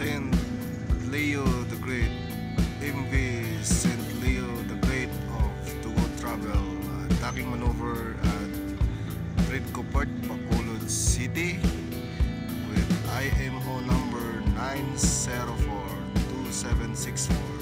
Saint Leo the Great, MV Saint Leo the Great of Tugo Travel. At aking maneuver at Fred Copart, Bacolod City with IMO number 9042764.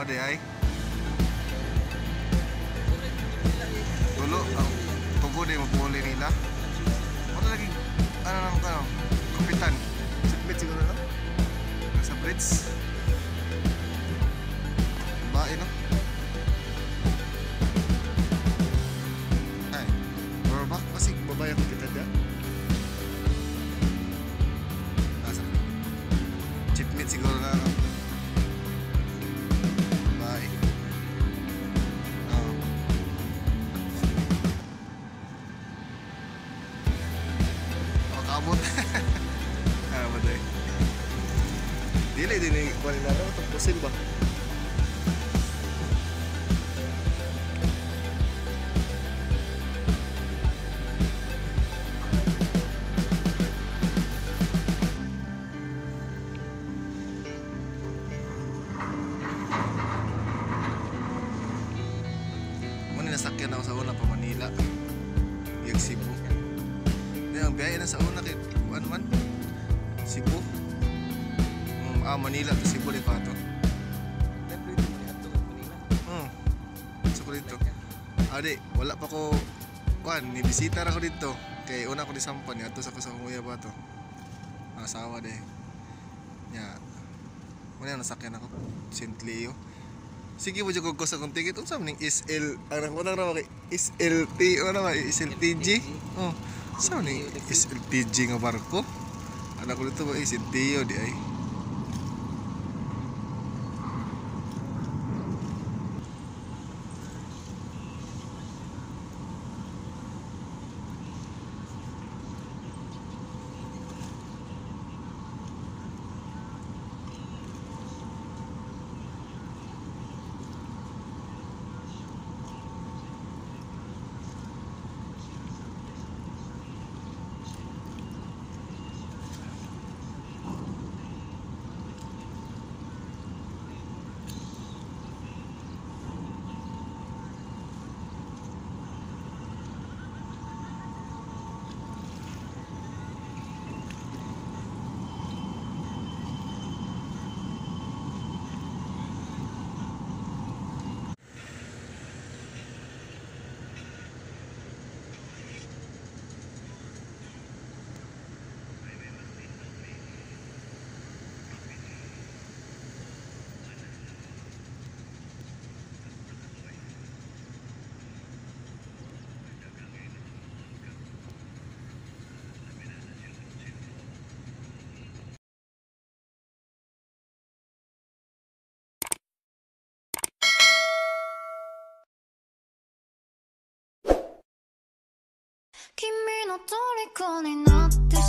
Oo, di ay. Dulo, ang tugo di mapuli nila. Ano lagi, ano naman ka, no? kapitan. Submit siguro no? Nasa bridge. Kabot. ah, maday. Dili din ni kuan nila no, tapusin ba? Muna nasakyan ako sa una pa Manila. Yung Cebu. Ang biyahe na sa una kay ano man? Cebu. Mm, ah, Manila to Cebu rin pa to. Hmm. So ko dito. Ah, di, wala pa ko kuan, ni bisita ra ko dito. Kay una ko di sampan ni ato sa ko sa kuya ba to. Ang asawa de. Ya. Muna nasakyan ako. St. Leo. Sige mo jud ko sa kong ticket unsa man ning SL ang ko nang raw kay SLT o na ba SLTG oh sa ning SLTG nga barko? Anak ko dito ba? SLTO di ay "君の虜になって